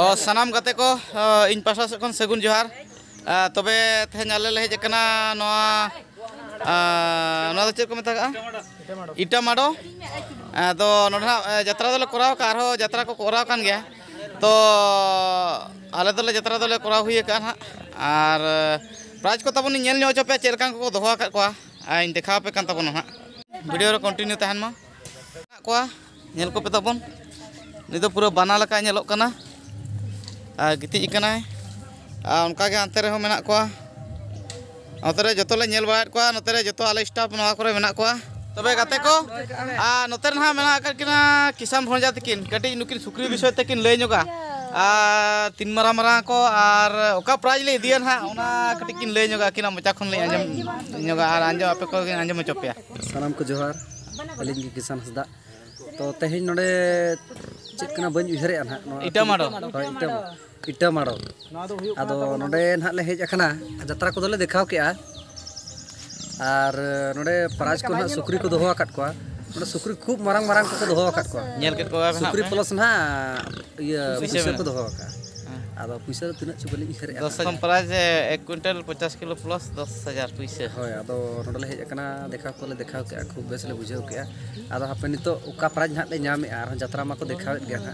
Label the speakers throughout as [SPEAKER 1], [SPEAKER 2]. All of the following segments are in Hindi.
[SPEAKER 1] ᱚ ᱥᱟᱱᱟᱢ ᱜᱟᱛᱮ ᱠᱚ ᱤᱧ ᱯᱟᱦᱴᱟ ᱥᱮᱫ ᱠᱷᱚᱱ ᱥᱟᱹᱜᱩᱱ ᱡᱚᱦᱟᱨ ᱛᱚᱵᱮ ᱛᱮᱦᱮᱧ ᱟᱞᱮ ᱞᱮ ᱦᱮᱡ ᱟᱠᱟᱱᱟ ᱱᱚᱣᱟ ᱱᱚᱣᱟ ᱫᱚ ᱪᱮᱫ ᱠᱚ ᱢᱮᱛᱟᱜᱼᱟ ᱤᱴᱟ ᱢᱟᱰᱚ ᱟᱫᱚ ᱱᱚᱰᱮ ᱦᱟᱸᱜ ᱡᱟᱛᱨᱟ ᱫᱚᱞᱮ ᱠᱚᱨᱟᱣ ᱠᱟᱜᱼᱟ ᱟᱨᱦᱚᱸ ᱡᱟᱛᱨᱟ ᱠᱚ ᱠᱚᱨᱟᱣ ᱠᱟᱱ ᱜᱮᱭᱟ ᱛᱚ ᱟᱞᱮ ᱫᱚᱞᱮ ᱡᱟᱛᱨᱟ ᱫᱚᱞᱮ ᱠᱚᱨᱟᱣ ᱦᱩᱭ ᱟᱠᱟᱜᱼᱟ ᱦᱟᱸᱜ ᱟᱨ ᱯᱨᱟᱭᱤᱡᱽ ᱠᱚ ᱛᱟᱵᱚᱱᱤᱧ ᱧᱮᱞ ᱧᱚᱜ ᱦᱚᱪᱚ ᱯᱮᱭᱟ ᱪᱮᱫ ᱞᱮᱠᱟᱱ ᱠᱚᱠᱚ ᱫᱚᱦᱚ ᱟᱠᱟᱫ ᱠᱚᱣᱟ ᱟᱨᱤᱧ ᱫᱮᱠᱷᱟᱣ ᱟᱯᱮ ᱠᱟᱱ ᱛᱟᱵᱚᱱᱟ ᱦᱟᱸᱜ ᱵᱷᱤᱰᱤᱭᱳ ᱨᱮ ᱠᱚᱱᱴᱤᱱᱤᱭᱩ ᱛᱟᱦᱮᱱ ᱢᱟ ᱢᱮᱱᱟᱜ ᱠᱚᱣᱟ ᱧᱮᱞ ᱠᱚᱯᱮ ᱛᱟᱵᱚᱱ ᱱᱤᱛ ᱫᱚ ᱯᱩᱨᱟᱹ ᱵᱟᱱᱟ ᱞᱮᱠᱟ ᱧᱮᱞᱚᱜ ᱠᱟᱱᱟ गतिजना हाते रहा जोले जो आले स्टाफ ना को मे तब को नोते ना मे किसान भाजा तक कटी नुक सुक्री विषय तक लैंक तीन मारा मारा को और अका प्राइज ले इदी ना कटी कि लैंक कि मचा खन आज़म और आज आप आज़म अचपे
[SPEAKER 2] सामान को जोहार अली किसान हंसद तो तेज ना चेकना बहुत उहरे इटाम पीट अद ना हजना जतरा कोले देखा के नोड़े पाराज को ना सुक्री को दोहोक सुक्री खूब मारंग मारंग को दोहोक
[SPEAKER 1] सुक्री
[SPEAKER 2] प्लस ना पैसा को दोहोक अब पैसा तीना चुपल हर
[SPEAKER 1] प्राइज एक कुंटल पचास किलो प्लस दस हज़ार पैसे
[SPEAKER 2] हाँ अब हजना देखा को देखा के खूब बेस बुझे के अब हापे नित प्राइज ना लेमे और जतरा मा को देखा ना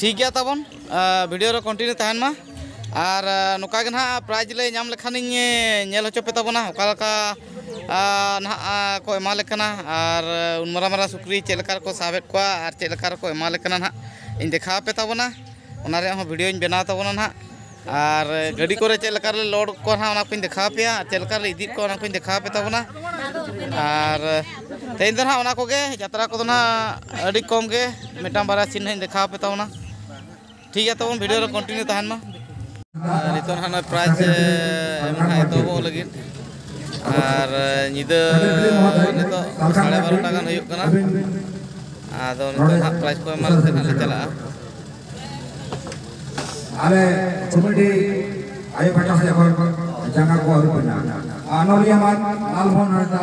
[SPEAKER 1] ठीक है तब भिडियो कंटिन्यू तहन मा। और नोका के ना प्राइज ले नाम लेखान नेल हचो पे ना को एमा और को साबेत को चलकर को ना इन देखा पे भिडियो ओनारे हो बनाव तबना ना और गाड़ी को चलकर लोड को ना देखा पे चेक इदी को देखा पे तबना और तेज ना जतरा को ना कम के मिटा बारा चिन्ह देखा पे तबना ठीक है तब भिडियो कंटिन्यू तहन मा। नित ना प्राइज एम एतब और साढ़े बारोटा गान आदो प्राइज को एम चला।
[SPEAKER 3] आमे कमिटी आयो पचास जखन जाना को और बना आनोली हमार लाल भवन रहता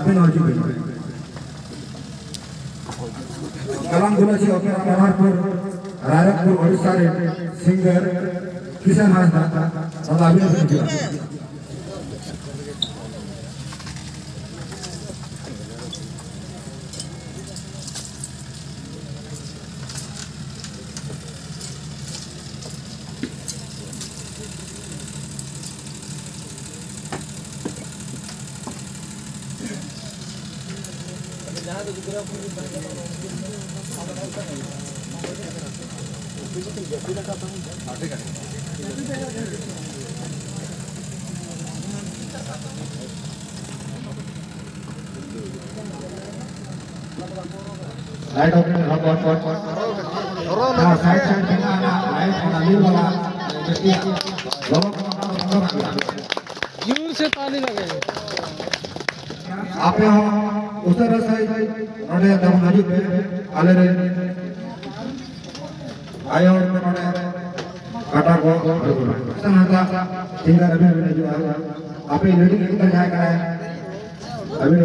[SPEAKER 3] अभी नोजी बिल कलाम दुलासी ओके मनोहरपुर रायपुर ओडिशा रे, सिंगर, किशन हासदा सदा अभी hot, hot. Nah, side, side, tengah, nah, light, ada lima lah. Jadi, bawa ke mana, ज़ोर से ताली लगे आप यहाँ उतर साइड नोडे दम हजू पे आले आयो काटा को अभी अभी जो आप ये लेडी कितना जाए का है अभी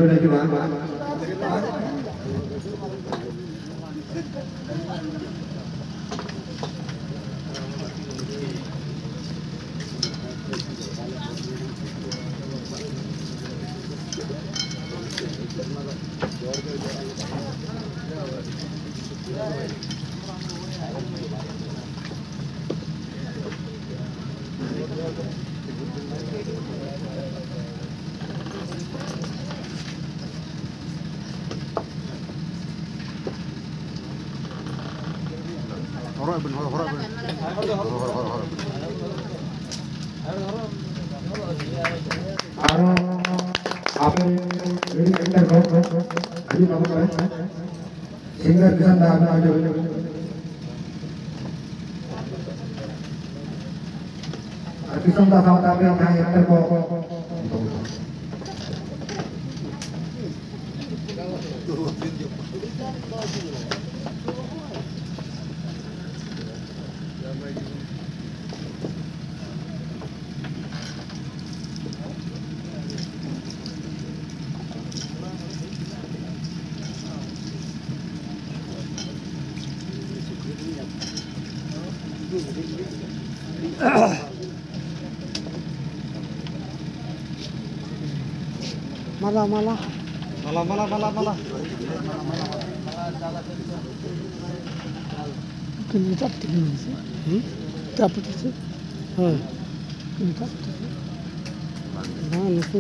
[SPEAKER 3] aro apa ini kita kau jadi kamu kan singer kisan dah ada aja kisan dah sama tapi yang yang terkau Malah malah. Malah malah মালা মালা। মালা মালা মালা মালা। কিন্তু চারটে কিনে নিয়েছে হুম? চাপ উঠেছে
[SPEAKER 4] হ্যাঁ। কিন্তু চারটে না লিখে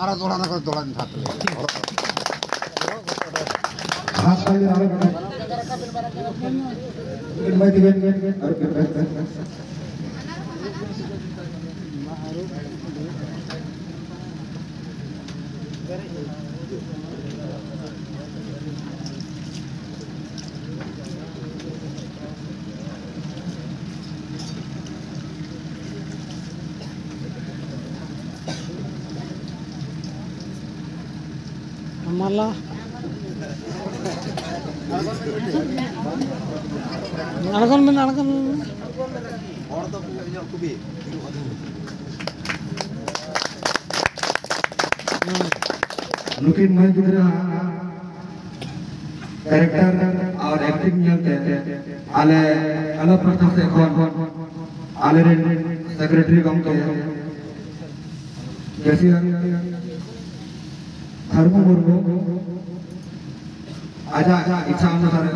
[SPEAKER 4] আর দৌড়ানো করে দৌড়ান থাকলে।
[SPEAKER 3] हाथ पानी डालो इन भाई नुकिन भाई गिदरा कैरेक्टर और एक्टिंग ala प्रथा से kon ale ren secretary cashier Dharam Murmu আজা ইচ্ছা অনুসারে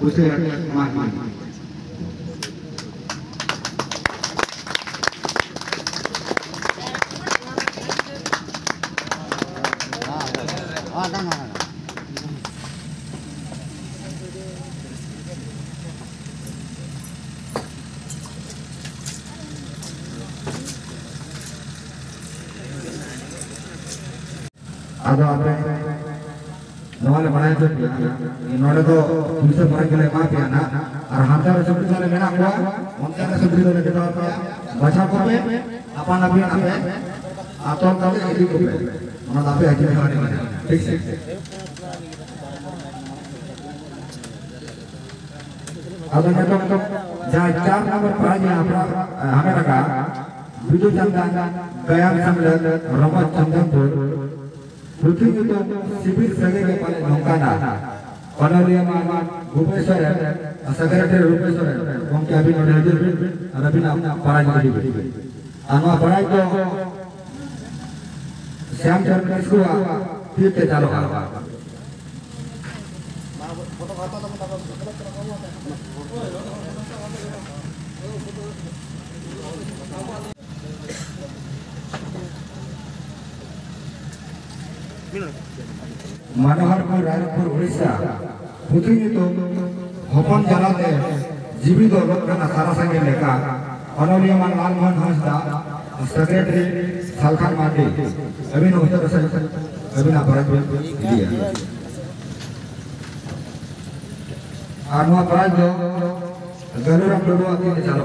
[SPEAKER 3] বুঝতে আদা আদা ಬಿಟ್ಟ ನೋಡೋದು ಹಿಂಸೆ ಬರಂಗಿಲ್ಲ ಮಾತಿಯನ್ನ ಅವ್ರ ಹಂತಾರ ಸುಬ್ರಿದಲ್ಲಿ ಮೇಣ ಹಾಕುವ ಒಂಥರ ಸುಬ್ರಿದಲ್ಲಿ ಗಿಡವತ್ತ ಬಚ ಹಾಕೋಬೆ ಅಪ್ಪನ ಅಪ್ಪಿ ನಮ್ಮೆ ಆತೋಂತಾವೆ ಇಲ್ಲಿ ಕೊಬೆ ಅನ್ನೋದು ಅಪ್ಪೆ ಹಾಕಿ ಫಿಕ್ಸ್ ಅದನ್ನ तो जहाँ चार नंबर प्राइज यहाँ पर हमें लगा विजय चंदन गया समझ रमत चंदनपुर પૃથ્વી યુદ્ધ શિબિર સગે નૌકાના પનોલિયામાં ભૂપેશ્વર સેક્રેટરી રૂપેશ્વર કોમકે અભિન ઓડેજર રવિના પરાજ કરી આનો પરાજ તો શ્યામ ચરણ કૃષ્ણ તીર્થે ચાલો કરવા ફોટો ખાતા તમે તમે মানহারপুর রায়পুর, উড়িষ্যা। প্রতিনিয়ত হপন জ্বালাতে জীবিত লোকখানা সারা সঙ্গে লেখা অনলিয়মান লালমোহন হাঁসদা, সেক্রেটারি সালখান মান্ডি অভিন উত্তর অভিন দিয়ে আর নোয়া প্রায় দো গলুরাম টুডু আদি চালু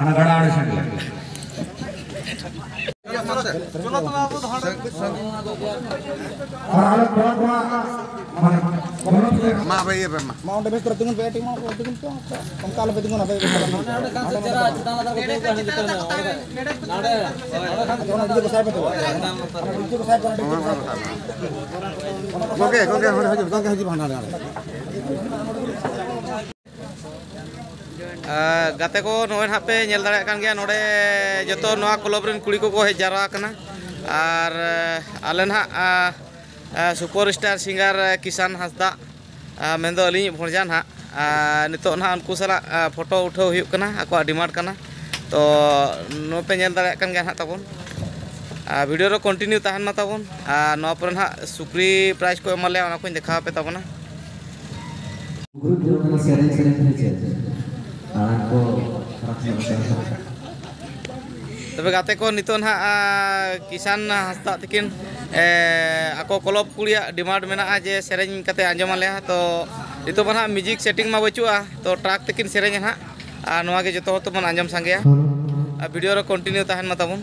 [SPEAKER 3] आना गड़ा आड़े से और आले थोड़ा
[SPEAKER 1] गाते को नोन हापे नेल दड़ेकन गे नोडे जतो नोआ क्लब कुड़ी को को हे आल ना सुपर स्टार सिंगार सिंगर किसान हसदा मेंदो अलि भोरजान हा नितो ना उनकु सला फ़ोटो उठो हुयकना डिमांड का तो नोपे नेल दड़ेकन गे हा ताबोन वीडियो रो कंटिन्यू ताहन पर हा सुक्री प्राइस को एमले ओना देखा पे ताबोना Tapi katanya kon itu nha ah, kisan ah, na hasta tikin eh aku kolop kuliah di mana mana aja sering kata anjaman leh to itu mana ah, music setting mau bacua to track tikin seringnya nha anu aja jatuh tuh mana anjam sange ya video ro continue tahan mata pun.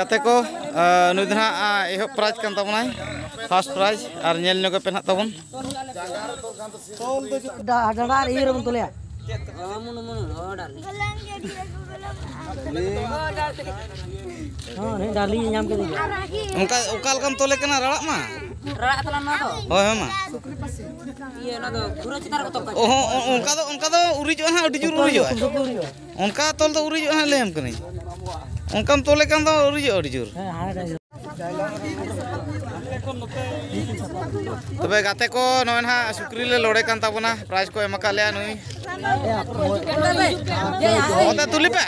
[SPEAKER 1] गाते को नुद दिन प्राइज कान तबनाय फ़र्स्ट प्राइज और नेल नगे पे ना तबन
[SPEAKER 4] डाडार ई रबन तोले हाँ नहीं डाली नाम के
[SPEAKER 1] उनका उकाल तोले रड़ा मा
[SPEAKER 4] रड़ा तला ना तो
[SPEAKER 1] होय मा
[SPEAKER 4] ये ना तो चितार को तो
[SPEAKER 1] ओ उनका तो उनका तो उरिजो ना अडी उनका तोल तो लेम कनी ओंकम तोले कान दो अरि अरि ज़ोर तबे गाते को नोय ना सुक्री ले लड़े कान ताबोना प्राइज को एमका लेया नुई
[SPEAKER 4] ओते
[SPEAKER 1] तुली पे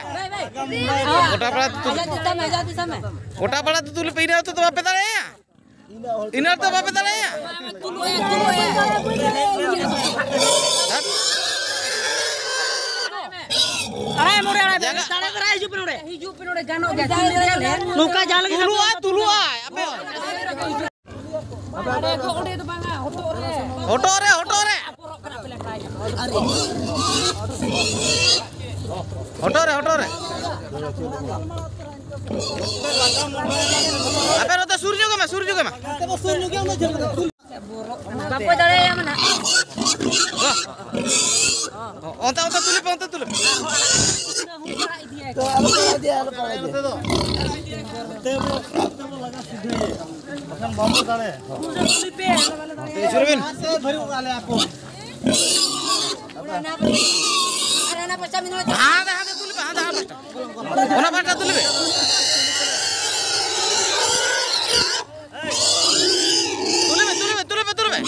[SPEAKER 1] ओटा पड़ा तु ओटा पड़ा तुली पे रे तो बापे दले इनर तो बापे दले
[SPEAKER 4] तू लो तू लो abe. Hijau pun udah
[SPEAKER 5] gano gak
[SPEAKER 4] Luka jalan
[SPEAKER 1] kita. Tulu ay, tulu ay. Abe.
[SPEAKER 4] Abe kok udah itu bang, hoto re.
[SPEAKER 1] Hoto re, hoto re. Hoto re, hoto re. Abe rata surjo kemana? Surjo kemana?
[SPEAKER 4] Surjo kemana? Bapak dari yang mana?
[SPEAKER 1] Oh, onta onta tulip, onta tulip. Suruhin.
[SPEAKER 4] Ada apa camin aja?
[SPEAKER 1] Ada ada tulip, ada ada. Ona bata tulip. Tulip, tulip, tulip, tulip.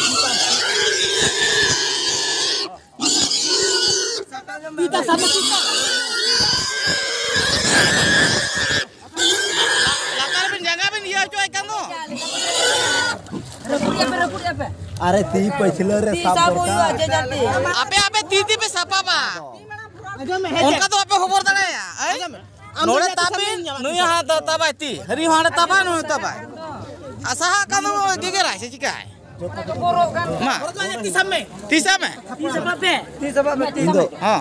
[SPEAKER 4] Kita sama kita. अरे ती पछले रे jadi.
[SPEAKER 1] Ape ape titi pe sapa ba.
[SPEAKER 4] उनका
[SPEAKER 1] तो आपे खबर दले या नोड़े तापिन नुई हा ता तबाय ती। हरी हाड़े तबा नु तबाय। असा हा कानो गिगे राय से चिका है?
[SPEAKER 4] Borok kan.
[SPEAKER 1] मा
[SPEAKER 4] तीसा में
[SPEAKER 1] तीसा में
[SPEAKER 4] Di sebab apa? इंदो
[SPEAKER 1] हाँ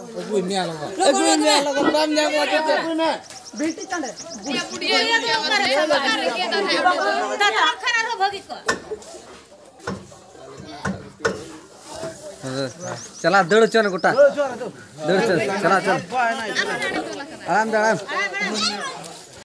[SPEAKER 4] राणा ठीक क्या पे हाड़े राणा पे हाड़े ओड़े तो बाय राणा ओड़े तो बाय राणा ले बिन के हाड़े राणा भी भिंटी के
[SPEAKER 2] चला, दौड़ चल गोटा। दौड़ चल, चला, चल। आराम दे, आराम।